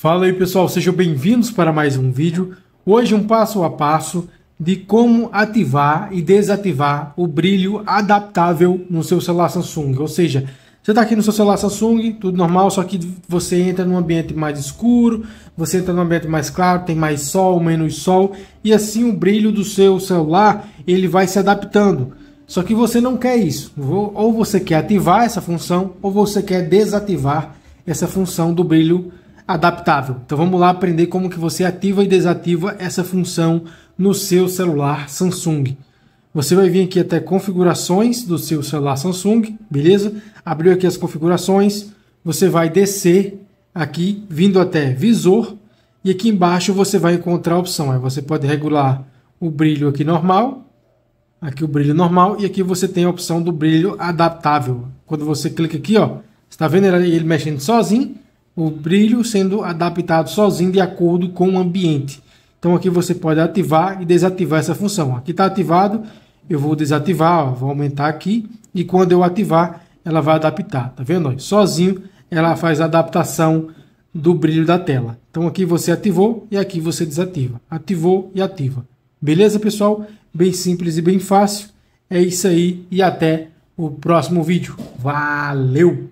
Fala aí pessoal, sejam bem-vindos para mais um vídeo. Hoje um passo a passo de como ativar e desativar o brilho adaptável no seu celular Samsung. Ou seja, você está aqui no seu celular Samsung, tudo normal, só que você entra num ambiente mais escuro, você entra num ambiente mais claro, tem mais sol, menos sol, e assim o brilho do seu celular ele vai se adaptando. Só que você não quer isso. Ou você quer ativar essa função, ou você quer desativar essa função do brilho adaptável. Então vamos lá aprender como que você ativa e desativa essa função no seu celular Samsung. Você vai vir aqui até configurações do seu celular Samsung, beleza? Abriu aqui as configurações, você vai descer aqui, vindo até visor, e aqui embaixo você vai encontrar a opção. Aí você pode regular o brilho aqui normal, aqui o brilho normal, e aqui você tem a opção do brilho adaptável. Quando você clica aqui, ó, está vendo ele, mexendo sozinho, o brilho sendo adaptado sozinho de acordo com o ambiente. Então aqui você pode ativar e desativar essa função. Aqui está ativado, eu vou desativar, ó, vou aumentar aqui e quando eu ativar, ela vai adaptar. Tá vendo? Sozinho ela faz a adaptação do brilho da tela. Então aqui você ativou e aqui você desativa. Ativou e ativa. Beleza, pessoal? Bem simples e bem fácil. É isso aí e até o próximo vídeo. Valeu!